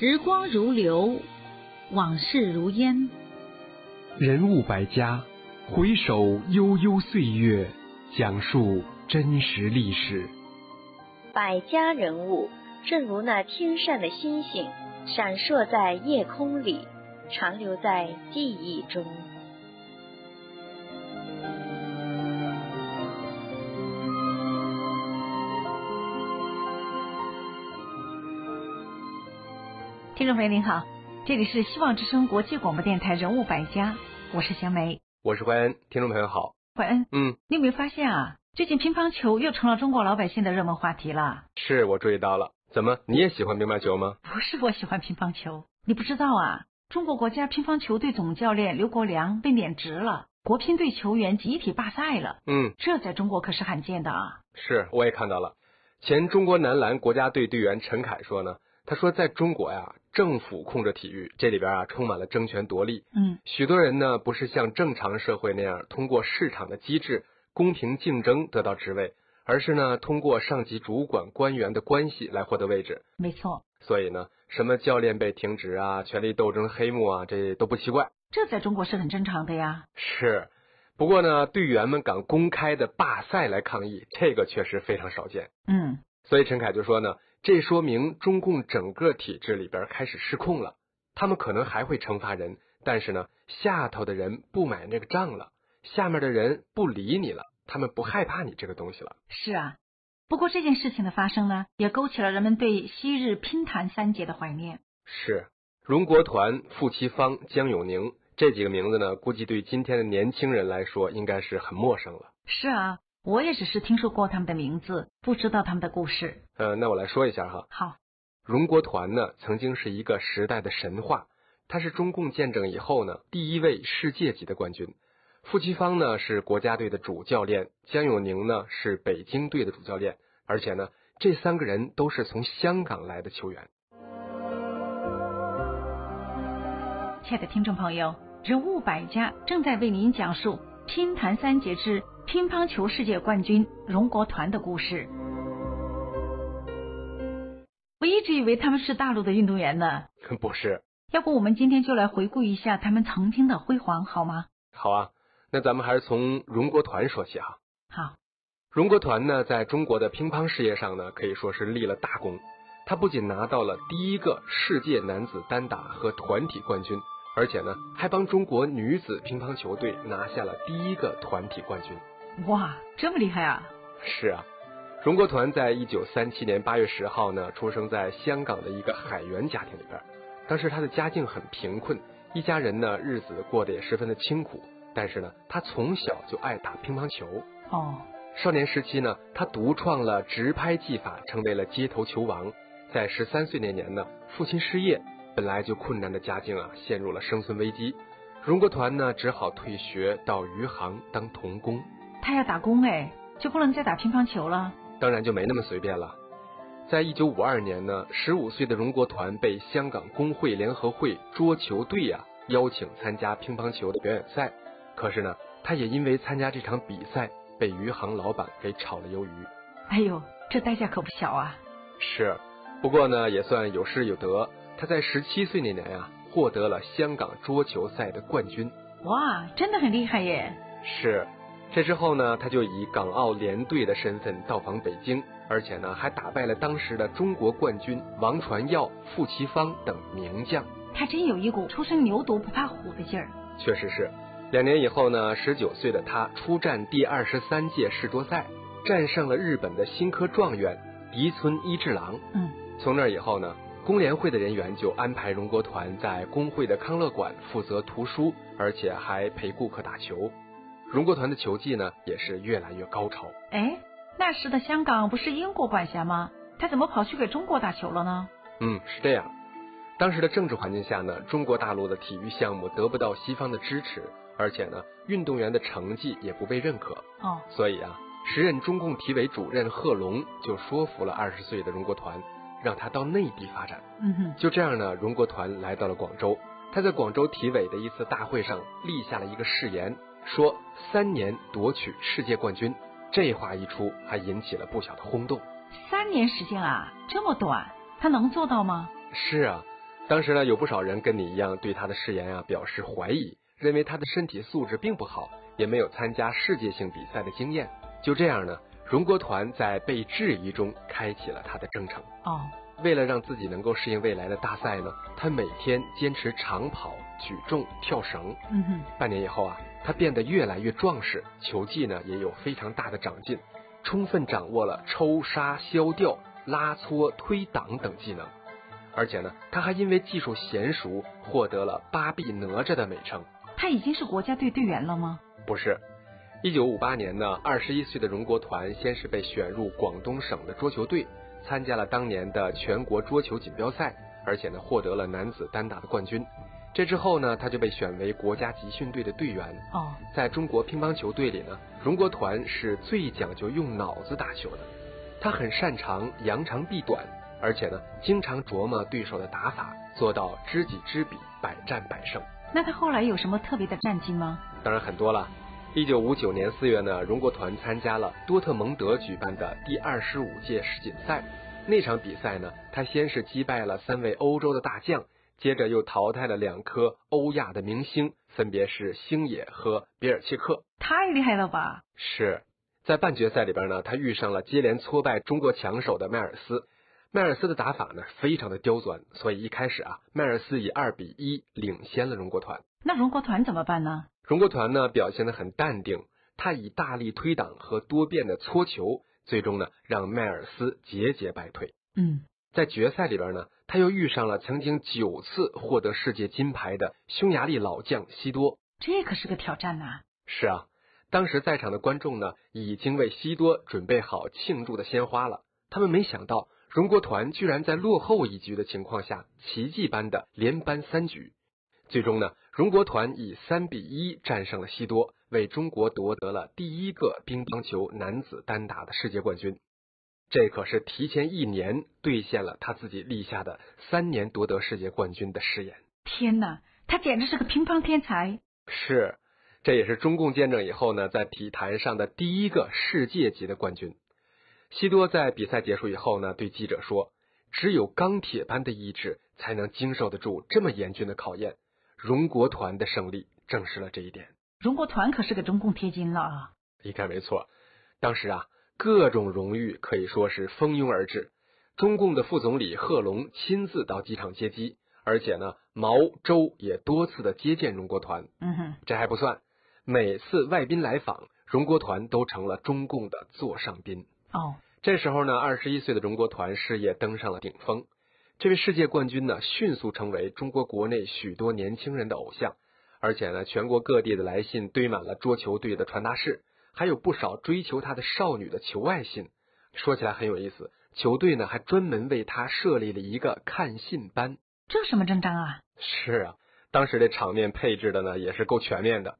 时光如流，往事如烟。人物百家，回首悠悠岁月，讲述真实历史。百家人物，正如那天上的星星，闪烁在夜空里，长留在记忆中。听众朋友您好，这里是希望之声国际广播电台人物百家，我是香梅，我是怀恩。听众朋友好，怀恩，嗯，你有没有发现啊？最近乒乓球又成了中国老百姓的热门话题了。是我注意到了，怎么你也喜欢乒乓球吗？不是我喜欢乒乓球，你不知道啊？中国国家乒乓球队总教练刘国梁被免职了，国乒队球员集体罢赛了。嗯，这在中国可是罕见的啊。是，我也看到了。前中国男篮国家队队员陈凯说呢。他说，在中国呀，政府控制体育，这里边啊充满了争权夺利。嗯，许多人呢不是像正常社会那样通过市场的机制、公平竞争得到职位，而是呢通过上级主管官员的关系来获得位置。没错。所以呢，什么教练被停职啊、权力斗争黑幕啊，这都不奇怪。这在中国是很正常的呀。是，不过呢，队员们敢公开的罢赛来抗议，这个确实非常少见。嗯。所以陈凯就说呢，这说明中共整个体制里边开始失控了。他们可能还会惩罚人，但是呢，下头的人不买那个账了，下面的人不理你了，他们不害怕你这个东西了。是啊，不过这件事情的发生呢，也勾起了人们对昔日拼坛三杰的怀念。是，荣国团、傅其芳、江永宁这几个名字呢，估计对今天的年轻人来说，应该是很陌生了。是啊。我也只是听说过他们的名字，不知道他们的故事。呃，那我来说一下哈。好，荣国团呢，曾经是一个时代的神话，他是中共建政以后呢第一位世界级的冠军。傅奇芳呢是国家队的主教练，江永宁呢是北京队的主教练，而且呢这三个人都是从香港来的球员。亲爱的听众朋友，人物百家正在为您讲述乒坛三杰之。乒乓球世界冠军荣国团的故事，我一直以为他们是大陆的运动员呢。不是，要不我们今天就来回顾一下他们曾经的辉煌，好吗？好啊，那咱们还是从荣国团说起哈。好，荣国团呢，在中国的乒乓事业上呢，可以说是立了大功。他不仅拿到了第一个世界男子单打和团体冠军，而且呢，还帮中国女子乒乓球队拿下了第一个团体冠军。哇，这么厉害啊！是啊，荣国团在一九三七年八月十号呢，出生在香港的一个海员家庭里边。当时他的家境很贫困，一家人呢日子过得也十分的清苦。但是呢，他从小就爱打乒乓球。哦，少年时期呢，他独创了直拍技法，成为了街头球王。在十三岁那年呢，父亲失业，本来就困难的家境啊，陷入了生存危机。荣国团呢，只好退学到余杭当童工。他要打工哎，就不能再打乒乓球了？当然就没那么随便了。在一九五二年呢，十五岁的荣国团被香港工会联合会桌球队啊邀请参加乒乓球的表演赛。可是呢，他也因为参加这场比赛被余杭老板给炒了鱿鱼。哎呦，这代价可不小啊！是，不过呢，也算有失有得。他在十七岁那年啊，获得了香港桌球赛的冠军。哇，真的很厉害耶！是。这之后呢，他就以港澳联队的身份到访北京，而且呢，还打败了当时的中国冠军王传耀、傅奇芳等名将。他真有一股初生牛犊不怕虎的劲儿。确实是。两年以后呢，十九岁的他出战第二十三届世桌赛，战胜了日本的新科状元荻村一治郎。嗯。从那以后呢，工联会的人员就安排荣国团在工会的康乐馆负责图书，而且还陪顾客打球。荣国团的球技呢，也是越来越高超。哎，那时的香港不是英国管辖吗？他怎么跑去给中国打球了呢？嗯，是这样。当时的政治环境下呢，中国大陆的体育项目得不到西方的支持，而且呢，运动员的成绩也不被认可。哦，所以啊，时任中共体委主任贺龙就说服了二十岁的荣国团，让他到内地发展。嗯哼，就这样呢，荣国团来到了广州。他在广州体委的一次大会上立下了一个誓言。说三年夺取世界冠军，这话一出，还引起了不小的轰动。三年时间啊，这么短，他能做到吗？是啊，当时呢，有不少人跟你一样对他的誓言啊表示怀疑，认为他的身体素质并不好，也没有参加世界性比赛的经验。就这样呢，荣国团在被质疑中开启了他的征程。哦，为了让自己能够适应未来的大赛呢，他每天坚持长跑、举重、跳绳。嗯哼，半年以后啊，他变得越来越壮实，球技呢也有非常大的长进，充分掌握了抽杀削吊、拉搓推挡等技能。而且呢，他还因为技术娴熟，获得了“八臂哪吒”的美称。他已经是国家队队员了吗？不是，一九五八年呢，二十一岁的荣国团先是被选入广东省的桌球队，参加了当年的全国桌球锦标赛，而且呢，获得了男子单打的冠军。这之后呢，他就被选为国家集训队的队员。哦，在中国乒乓球队里呢，荣国团是最讲究用脑子打球的，他很擅长扬长避短。而且呢，经常琢磨对手的打法，做到知己知彼，百战百胜。那他后来有什么特别的战绩吗？当然很多了。一九五九年四月呢，荣国团参加了多特蒙德举办的第二十五届世锦赛。那场比赛呢，他先是击败了三位欧洲的大将，接着又淘汰了两颗欧亚的明星，分别是星野和比尔切克。太厉害了吧！是在半决赛里边呢，他遇上了接连挫败中国强手的迈尔斯。迈尔斯的打法呢，非常的刁钻，所以一开始啊，迈尔斯以二比一领先了荣国团。那荣国团怎么办呢？荣国团呢表现得很淡定，他以大力推挡和多变的搓球，最终呢让迈尔斯节节败退。嗯，在决赛里边呢，他又遇上了曾经九次获得世界金牌的匈牙利老将西多，这可是个挑战呐。是啊，当时在场的观众呢，已经为西多准备好庆祝的鲜花了，他们没想到。荣国团居然在落后一局的情况下，奇迹般的连扳三局，最终呢，荣国团以三比一战胜了西多，为中国夺得了第一个乒乓球男子单打的世界冠军。这可是提前一年兑现了他自己立下的三年夺得世界冠军的誓言。天哪，他简直是个乒乓天才！是，这也是中共建政以后呢，在体坛上的第一个世界级的冠军。西多在比赛结束以后呢，对记者说：“只有钢铁般的意志，才能经受得住这么严峻的考验。”荣国团的胜利证实了这一点。荣国团可是给中共贴金了啊！一看没错，当时啊，各种荣誉可以说是蜂拥而至。中共的副总理贺龙亲自到机场接机，而且呢，毛周也多次的接见荣国团。嗯哼，这还不算，每次外宾来访，荣国团都成了中共的座上宾。哦，这时候呢，二十一岁的荣国团事业登上了顶峰。这位世界冠军呢，迅速成为中国国内许多年轻人的偶像。而且呢，全国各地的来信堆满了桌球队的传达室，还有不少追求他的少女的求爱信。说起来很有意思，球队呢还专门为他设立了一个看信班。这什么阵仗啊？是啊，当时这场面配置的呢也是够全面的。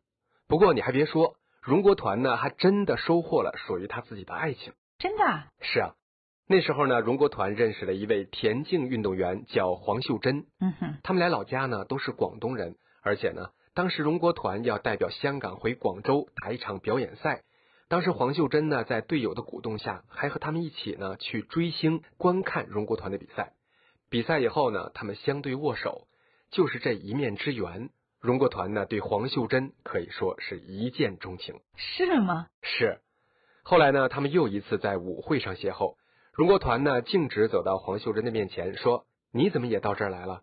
不过你还别说。荣国团呢，还真的收获了属于他自己的爱情。真的？是啊，那时候呢，荣国团认识了一位田径运动员，叫黄秀珍。嗯哼，他们俩老家呢都是广东人，而且呢，当时荣国团要代表香港回广州打一场表演赛。当时黄秀珍呢，在队友的鼓动下，还和他们一起呢去追星观看荣国团的比赛。比赛以后呢，他们相对握手，就是这一面之缘。荣国团呢，对黄秀珍可以说是一见钟情，是吗？是。后来呢，他们又一次在舞会上邂逅，荣国团呢径直走到黄秀珍的面前，说：“你怎么也到这儿来了？”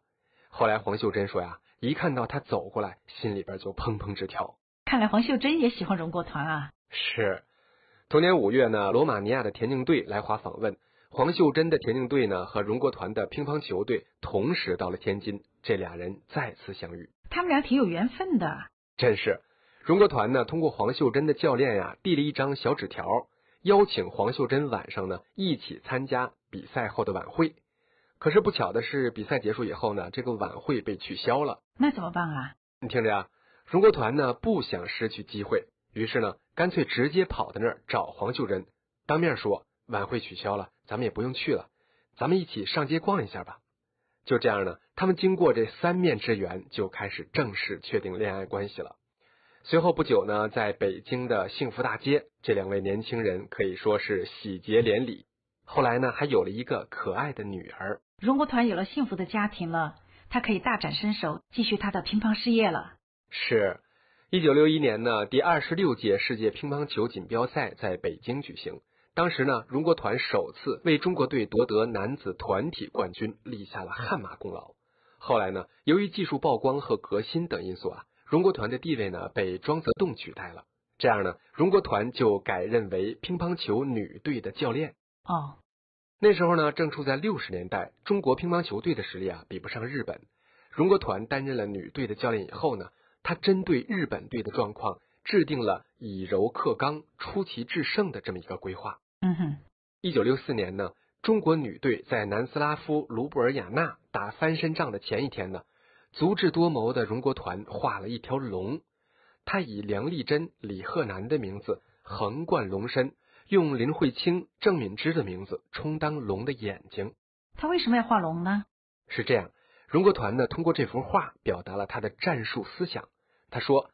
后来黄秀珍说呀，一看到他走过来，心里边就砰砰直跳。看来黄秀珍也喜欢荣国团啊。是。同年五月呢，罗马尼亚的田径队来华访问，黄秀珍的田径队呢和荣国团的乒乓球队同时到了天津，这俩人再次相遇。他们俩挺有缘分的，真是。荣国团呢，通过黄秀珍的教练呀，递了一张小纸条，邀请黄秀珍晚上呢一起参加比赛后的晚会。可是不巧的是，比赛结束以后呢，这个晚会被取消了。那怎么办啊？你听着呀，荣国团呢不想失去机会，于是呢，干脆直接跑到那儿找黄秀珍，当面说晚会取消了，咱们也不用去了，咱们一起上街逛一下吧。就这样呢，他们经过这三面之缘，就开始正式确定恋爱关系了。随后不久呢，在北京的幸福大街，这两位年轻人可以说是喜结连理。后来呢，还有了一个可爱的女儿。荣国团有了幸福的家庭了，他可以大展身手，继续他的乒乓事业了。是，一九六一年呢，第二十六届世界乒乓球锦标赛在北京举行。当时呢，荣国团首次为中国队夺得男子团体冠军立下了汗马功劳。后来呢，由于技术曝光和革新等因素啊，荣国团的地位呢被庄则栋取代了。这样呢，荣国团就改任为乒乓球女队的教练。哦，那时候呢，正处在六十年代，中国乒乓球队的实力啊比不上日本。荣国团担任了女队的教练以后呢，他针对日本队的状况，制定了以柔克刚、出奇制胜的这么一个规划。嗯哼，一九六四年呢，中国女队在南斯拉夫卢布尔雅纳打翻身仗的前一天呢，足智多谋的荣国团画了一条龙，他以梁丽珍、李鹤南的名字横贯龙身，用林慧清、郑敏之的名字充当龙的眼睛。他为什么要画龙呢？是这样，荣国团呢通过这幅画表达了他的战术思想。他说：“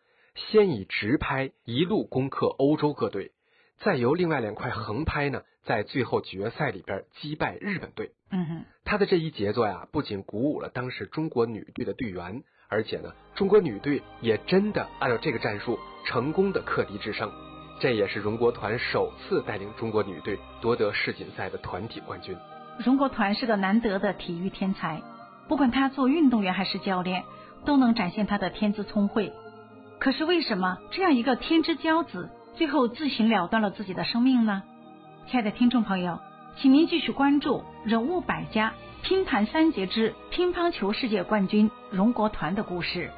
先以直拍一路攻克欧洲各队。”再由另外两块横拍呢，在最后决赛里边击败日本队。嗯哼，他的这一杰作呀，不仅鼓舞了当时中国女队的队员，而且呢，中国女队也真的按照这个战术成功的克敌制胜。这也是荣国团首次带领中国女队夺得世锦赛的团体冠军。荣国团是个难得的体育天才，不管他做运动员还是教练，都能展现他的天资聪慧。可是为什么这样一个天之骄子？最后自行了断了自己的生命呢？亲爱的听众朋友，请您继续关注人物百家乒坛三杰之乒乓球世界冠军荣国团的故事。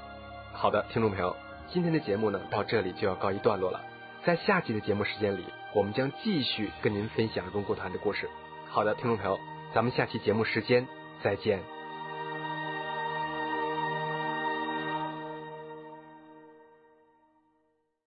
好的，听众朋友，今天的节目呢到这里就要告一段落了。在下期的节目时间里，我们将继续跟您分享荣国团的故事。好的，听众朋友，咱们下期节目时间再见。